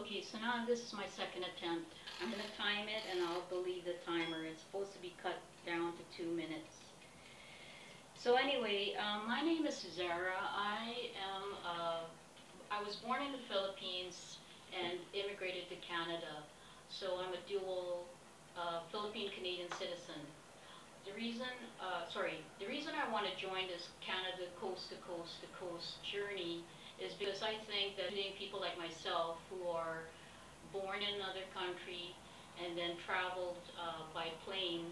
Okay, so now this is my second attempt. I'm gonna time it and I'll believe the timer. It's supposed to be cut down to two minutes. So anyway, um, my name is Zara. I am, uh, I was born in the Philippines and immigrated to Canada. So I'm a dual uh, Philippine-Canadian citizen. The reason, uh, sorry, the reason I want to join this Canada coast to coast to coast journey is because I think that people like myself are born in another country and then traveled uh, by plane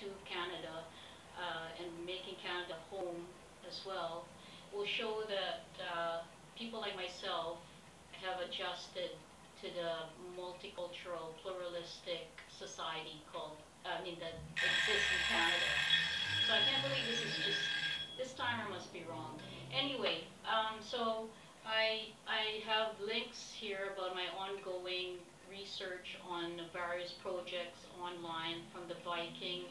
to Canada uh, and making Canada home as well will show that uh, people like myself have adjusted to the multicultural, pluralistic society called, I mean, that exists in Canada. So I can't believe this is just, this timer must be wrong. Anyway, um, so I, I have links here ongoing research on various projects online from the Viking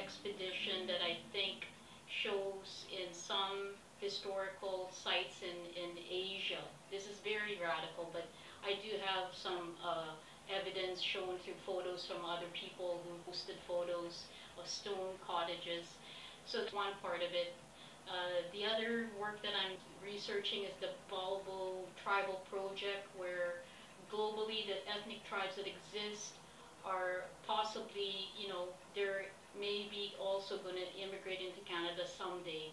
expedition that I think shows in some historical sites in, in Asia. This is very radical, but I do have some uh, evidence shown through photos from other people who posted photos of stone cottages. So it's one part of it. Uh, the other work that I'm researching is the Balbo Tribal Project, where globally the ethnic tribes that exist are possibly, you know, they're maybe also going to immigrate into Canada someday,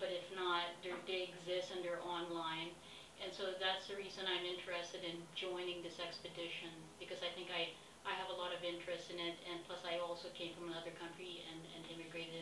but if not, they exist and they're online. And so that's the reason I'm interested in joining this expedition, because I think I, I have a lot of interest in it, and plus I also came from another country and, and immigrated.